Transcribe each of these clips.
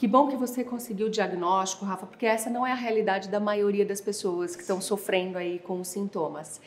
Que bom que você conseguiu o diagnóstico, Rafa, porque essa não é a realidade da maioria das pessoas que estão sofrendo aí com os sintomas.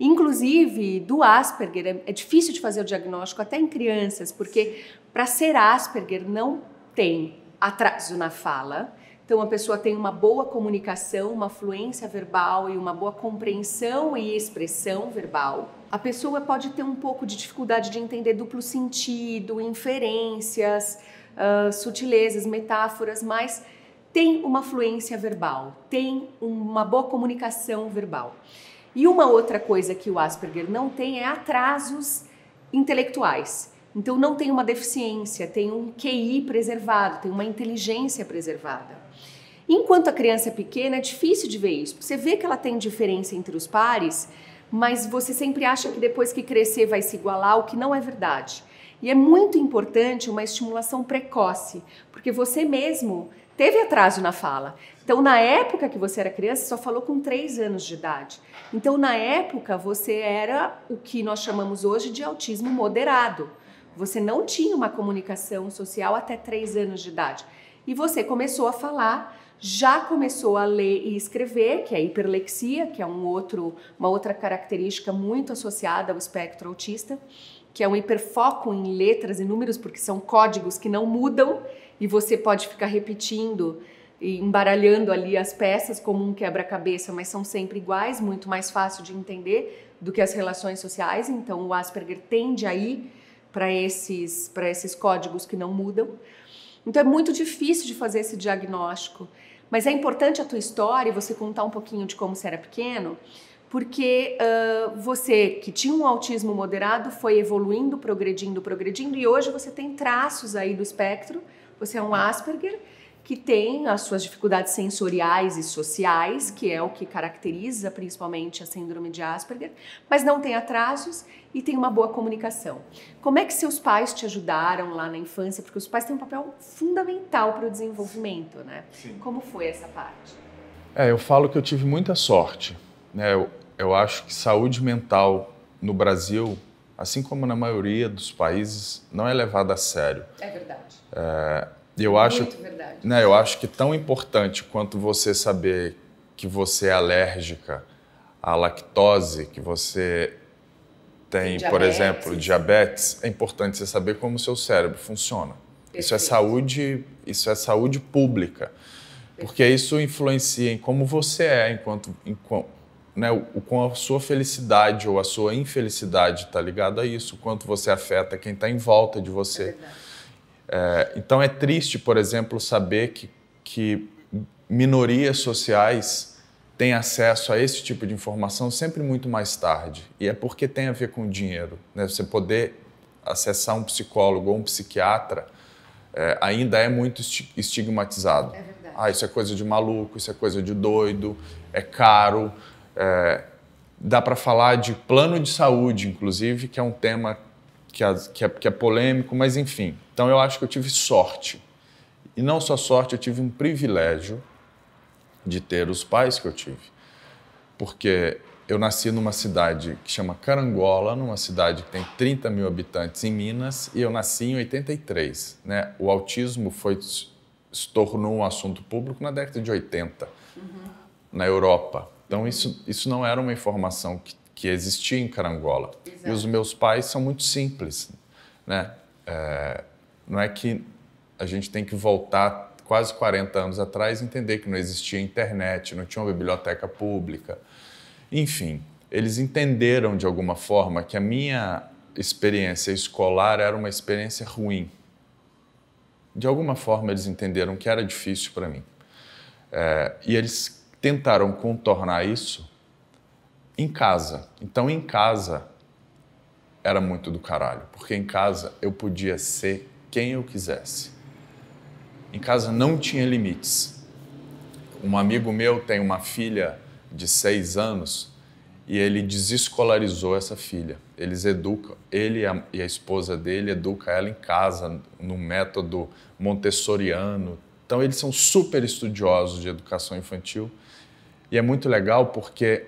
Inclusive, do Asperger, é, é difícil de fazer o diagnóstico até em crianças, porque para ser Asperger não tem atraso na fala. Então, a pessoa tem uma boa comunicação, uma fluência verbal e uma boa compreensão e expressão verbal. A pessoa pode ter um pouco de dificuldade de entender duplo sentido, inferências, uh, sutilezas, metáforas, mas tem uma fluência verbal, tem uma boa comunicação verbal. E uma outra coisa que o Asperger não tem é atrasos intelectuais. Então não tem uma deficiência, tem um QI preservado, tem uma inteligência preservada. Enquanto a criança é pequena, é difícil de ver isso. Você vê que ela tem diferença entre os pares, mas você sempre acha que depois que crescer vai se igualar, o que não é verdade. E é muito importante uma estimulação precoce, porque você mesmo teve atraso na fala. Então, na época que você era criança, só falou com 3 anos de idade. Então, na época, você era o que nós chamamos hoje de autismo moderado. Você não tinha uma comunicação social até 3 anos de idade. E você começou a falar, já começou a ler e escrever, que é a hiperlexia, que é um outro, uma outra característica muito associada ao espectro autista, que é um hiperfoco em letras e números, porque são códigos que não mudam e você pode ficar repetindo e embaralhando ali as peças como um quebra-cabeça, mas são sempre iguais, muito mais fácil de entender do que as relações sociais. Então o Asperger tende a ir para esses para esses códigos que não mudam. Então é muito difícil de fazer esse diagnóstico, mas é importante a tua história e você contar um pouquinho de como você era pequeno, porque uh, você que tinha um autismo moderado foi evoluindo, progredindo, progredindo e hoje você tem traços aí do espectro. Você é um Asperger que tem as suas dificuldades sensoriais e sociais, que é o que caracteriza principalmente a síndrome de Asperger, mas não tem atrasos e tem uma boa comunicação. Como é que seus pais te ajudaram lá na infância? Porque os pais têm um papel fundamental para o desenvolvimento, né? Sim. Como foi essa parte? É, eu falo que eu tive muita sorte. Né? Eu, eu acho que saúde mental no Brasil, assim como na maioria dos países, não é levada a sério. É verdade. É, eu acho, verdade. Né, eu acho que tão importante quanto você saber que você é alérgica à lactose, que você tem, por exemplo, diabetes, é importante você saber como o seu cérebro funciona. Perfeito. Isso é saúde, isso é saúde pública, porque isso influencia em como você é enquanto, enquanto né, o, com a sua felicidade ou a sua infelicidade está ligado a isso, o quanto você afeta quem está em volta de você. É é, então é triste, por exemplo, saber que, que minorias sociais têm acesso a esse tipo de informação sempre muito mais tarde. E é porque tem a ver com dinheiro. Né? Você poder acessar um psicólogo ou um psiquiatra é, ainda é muito estigmatizado. É verdade. Ah, isso é coisa de maluco, isso é coisa de doido, é caro. É, dá para falar de plano de saúde, inclusive, que é um tema que é, que, é, que é polêmico, mas enfim. Então eu acho que eu tive sorte. E não só sorte, eu tive um privilégio de ter os pais que eu tive. Porque eu nasci numa cidade que chama Carangola, numa cidade que tem 30 mil habitantes em Minas, e eu nasci em 83. Né? O autismo foi, se tornou um assunto público na década de 80, uhum. na Europa. Então, isso, isso não era uma informação que que existia em Carangola. Exato. E os meus pais são muito simples, né? É, não é que a gente tem que voltar quase 40 anos atrás e entender que não existia internet, não tinha uma biblioteca pública. Enfim, eles entenderam de alguma forma que a minha experiência escolar era uma experiência ruim. De alguma forma eles entenderam que era difícil para mim. É, e eles tentaram contornar isso em casa. Então, em casa, era muito do caralho, porque em casa eu podia ser quem eu quisesse. Em casa não tinha limites. Um amigo meu tem uma filha de seis anos e ele desescolarizou essa filha. Eles educam, ele e a esposa dele educam ela em casa, no método montessoriano. Então, eles são super estudiosos de educação infantil. E é muito legal porque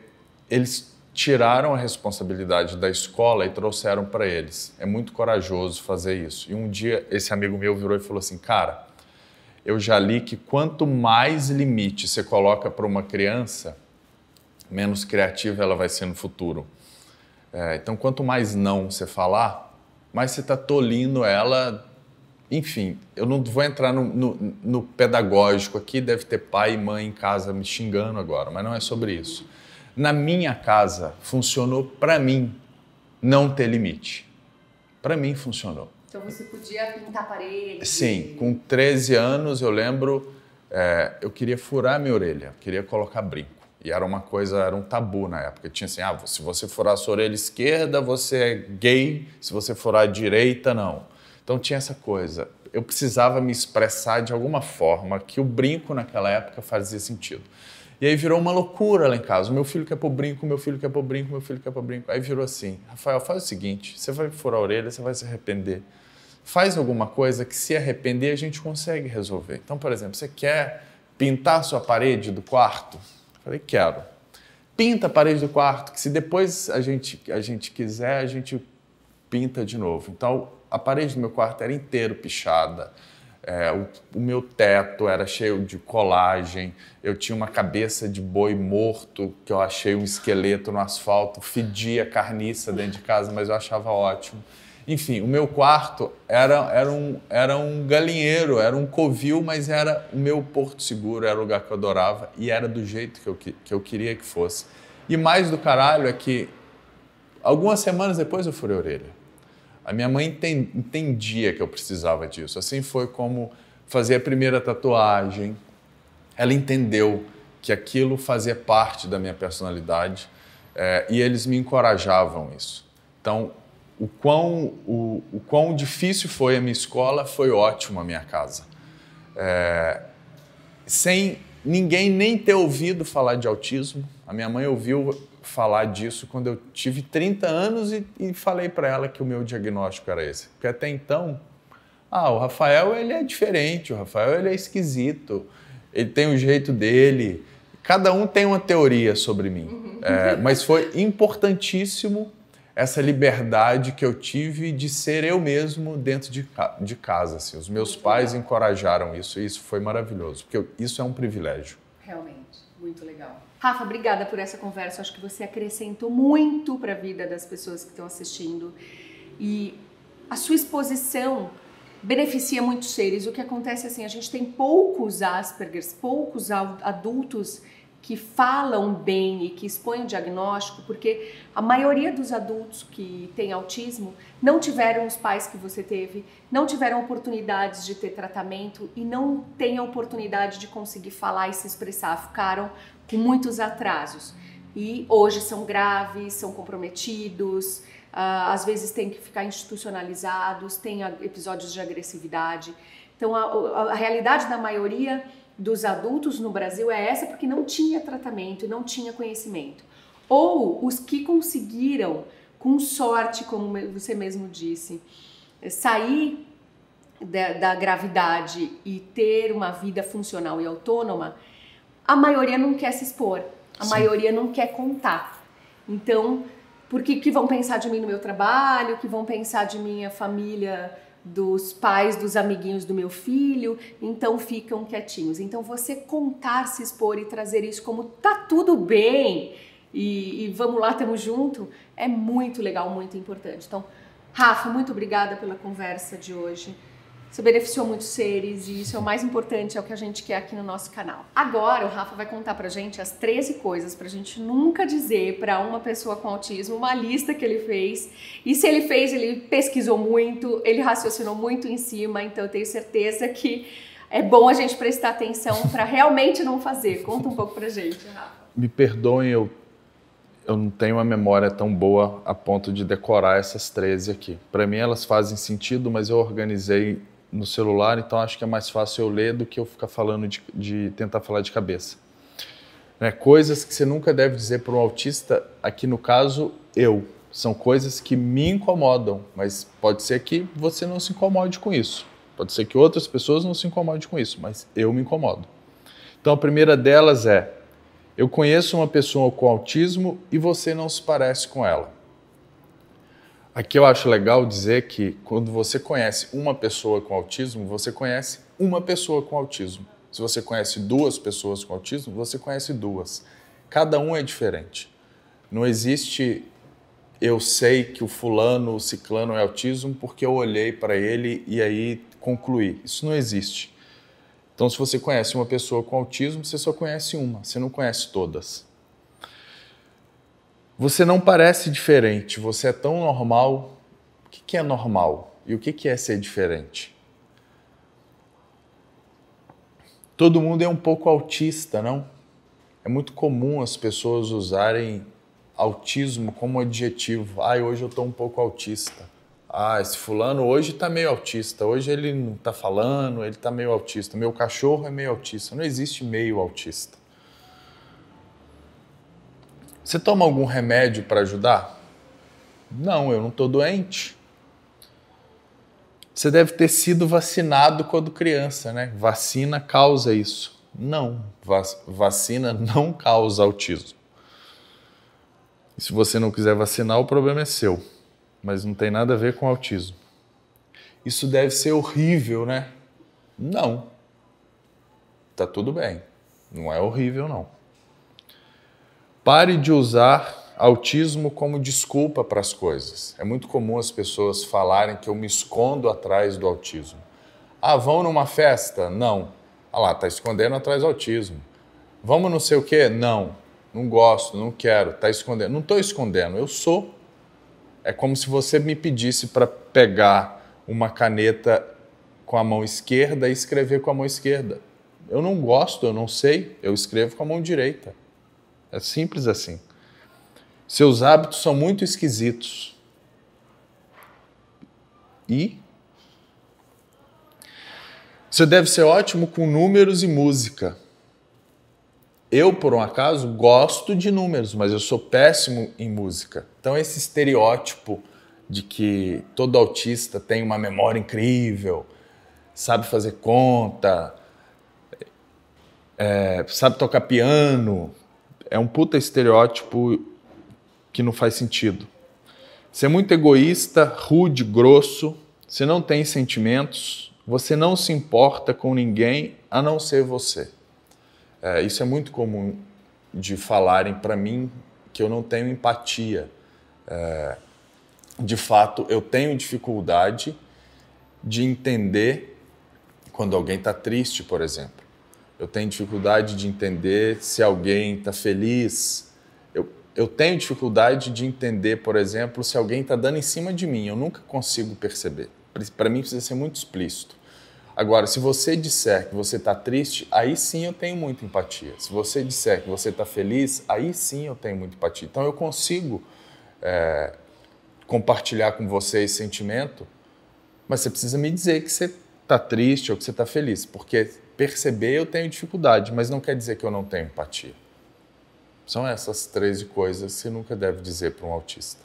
eles tiraram a responsabilidade da escola e trouxeram para eles. É muito corajoso fazer isso. E um dia esse amigo meu virou e falou assim: "Cara, eu já li que quanto mais limite você coloca para uma criança, menos criativa ela vai ser no futuro. É, então, quanto mais não você falar, mais você está tolindo ela. Enfim, eu não vou entrar no, no, no, pedagógico aqui, deve ter pai e mãe em casa me xingando agora, mas não é sobre isso. Na minha casa, funcionou para mim não ter limite. Para mim, funcionou. Então você podia pintar paredes? Sim, com 13 anos eu lembro, é, eu queria furar minha orelha, queria colocar brinco. E era uma coisa, era um tabu na época. Tinha assim, ah, se você furar a sua orelha esquerda, você é gay, se você furar a direita, não. Então tinha essa coisa. Eu precisava me expressar de alguma forma que o brinco naquela época fazia sentido. E aí virou uma loucura lá em casa. O meu filho quer pôr brinco, meu filho quer pôr brinco, meu filho quer pôr brinco. Aí virou assim: Rafael, faz o seguinte: você vai furar a orelha, você vai se arrepender faz alguma coisa que se arrepender a gente consegue resolver. Então, por exemplo, você quer pintar sua parede do quarto? Falei, quero. Pinta a parede do quarto, que se depois a gente, a gente quiser, a gente pinta de novo. Então, a parede do meu quarto era inteiro pichada. É, o, o, meu teto era cheio de colagem, eu tinha uma cabeça de boi morto, que eu achei um esqueleto no asfalto, fedia carniça dentro de casa, mas eu achava ótimo. Enfim, o meu quarto era, era, um, era um galinheiro, era um covil, mas era o meu porto seguro, era o lugar que eu adorava e era do jeito que eu, que eu queria que fosse. E mais do caralho é que algumas semanas depois eu furei a orelha. A minha mãe entendia que eu precisava disso. Assim foi como fazer a primeira tatuagem. Ela entendeu que aquilo fazia parte da minha personalidade é, e eles me encorajavam isso. Então, o quão, o, o quão difícil foi a minha escola, foi ótimo a minha casa. É, sem ninguém nem ter ouvido falar de autismo. A minha mãe ouviu falar disso quando eu tive 30 anos e, e falei para ela que o meu diagnóstico era esse. Porque até então, ah, o Rafael ele é diferente, o Rafael ele é esquisito, ele tem o jeito dele. Cada um tem uma teoria sobre mim. Uhum. É, mas foi importantíssimo essa liberdade que eu tive de ser eu mesmo dentro de, de casa. Assim. Os meus pais encorajaram isso e isso foi maravilhoso, porque isso é um privilégio. Realmente, muito legal. Rafa, obrigada por essa conversa. acho que você acrescentou muito para a vida das pessoas que estão assistindo e a sua exposição beneficia muitos seres. O que acontece assim, a gente tem poucos Aspergers, poucos adultos que falam bem e que expõem o diagnóstico, porque a maioria dos adultos que têm autismo não tiveram os pais que você teve, não tiveram oportunidades de ter tratamento e não têm a oportunidade de conseguir falar e se expressar, ficaram com muitos atrasos. E hoje são graves, são comprometidos, uh, às vezes têm que ficar institucionalizados, têm episódios de agressividade. Então, a, a, a realidade da maioria dos adultos no Brasil é essa porque não tinha tratamento e não tinha conhecimento. Ou os que conseguiram, com sorte, como você mesmo disse, sair da, da gravidade e ter uma vida funcional e autônoma, a maioria não quer se expor, a Sim. maioria não quer contar. Então, por que, que vão pensar de mim no meu trabalho, que vão pensar de minha família dos pais, dos amiguinhos do meu filho, então ficam quietinhos. Então você contar, se expor e trazer isso como tá tudo bem e, e vamos lá, estamos junto, é muito legal, muito importante. Então, Rafa, muito obrigada pela conversa de hoje. Você beneficiou muitos seres e isso é o mais importante, é o que a gente quer aqui no nosso canal. Agora o Rafa vai contar pra gente as 13 coisas pra gente nunca dizer para uma pessoa com autismo, uma lista que ele fez. E se ele fez, ele pesquisou muito, ele raciocinou muito em cima, então eu tenho certeza que é bom a gente prestar atenção para realmente não fazer. Conta um pouco pra gente, Rafa. Me perdoem, eu eu não tenho uma memória tão boa a ponto de decorar essas 13 aqui. Para mim elas fazem sentido, mas eu organizei no celular, então acho que é mais fácil eu ler do que eu ficar falando de, de tentar falar de cabeça. Né? Coisas que você nunca deve dizer para um autista, aqui no caso, eu. São coisas que me incomodam, mas pode ser que você não se incomode com isso. Pode ser que outras pessoas não se incomodem com isso, mas eu me incomodo. Então a primeira delas é: eu conheço uma pessoa com autismo e você não se parece com ela. Aqui eu acho legal dizer que quando você conhece uma pessoa com autismo, você conhece uma pessoa com autismo. Se você conhece duas pessoas com autismo, você conhece duas. Cada um é diferente. Não existe eu sei que o fulano, o ciclano é autismo porque eu olhei para ele e aí concluí. Isso não existe. Então, se você conhece uma pessoa com autismo, você só conhece uma, você não conhece todas. Você não parece diferente, você é tão normal. O que é normal e o que é ser diferente? Todo mundo é um pouco autista, não? É muito comum as pessoas usarem autismo como adjetivo. Ah, hoje eu estou um pouco autista. Ah, esse fulano hoje está meio autista. Hoje ele não está falando, ele está meio autista. Meu cachorro é meio autista. Não existe meio autista. Você toma algum remédio para ajudar? Não, eu não estou doente. Você deve ter sido vacinado quando criança, né? Vacina causa isso. Não, vacina não causa autismo. E se você não quiser vacinar, o problema é seu. Mas não tem nada a ver com autismo. Isso deve ser horrível, né? Não. Tá tudo bem. Não é horrível, não. Pare de usar autismo como desculpa para as coisas. É muito comum as pessoas falarem que eu me escondo atrás do autismo. Ah, vão numa festa? Não. Ah lá, tá escondendo atrás do autismo. Vamos não sei o quê? Não não gosto, não quero, está escondendo. Não estou escondendo, eu sou. É como se você me pedisse para pegar uma caneta com a mão esquerda e escrever com a mão esquerda. Eu não gosto, eu não sei, eu escrevo com a mão direita. É simples assim. Seus hábitos são muito esquisitos. E você deve ser ótimo com números e música. Eu, por um acaso, gosto de números, mas eu sou péssimo em música. Então, esse estereótipo de que todo autista tem uma memória incrível, sabe fazer conta, é, sabe tocar piano, é um puta estereótipo que não faz sentido. Você é muito egoísta, rude, grosso, você não tem sentimentos, você não se importa com ninguém a não ser você. É, isso é muito comum de falarem para mim que eu não tenho empatia. É, de fato, eu tenho dificuldade de entender quando alguém está triste, por exemplo. Eu tenho dificuldade de entender se alguém está feliz. Eu, eu tenho dificuldade de entender, por exemplo, se alguém está dando em cima de mim. Eu nunca consigo perceber. Para mim precisa ser muito explícito. Agora, se você disser que você está triste, aí sim eu tenho muita empatia. Se você disser que você está feliz, aí sim eu tenho muita empatia. Então eu consigo é, compartilhar com você esse sentimento, mas você precisa me dizer que você está triste ou que você está feliz, porque perceber eu tenho dificuldade, mas não quer dizer que eu não tenho empatia. São essas três coisas que você nunca deve dizer para um autista.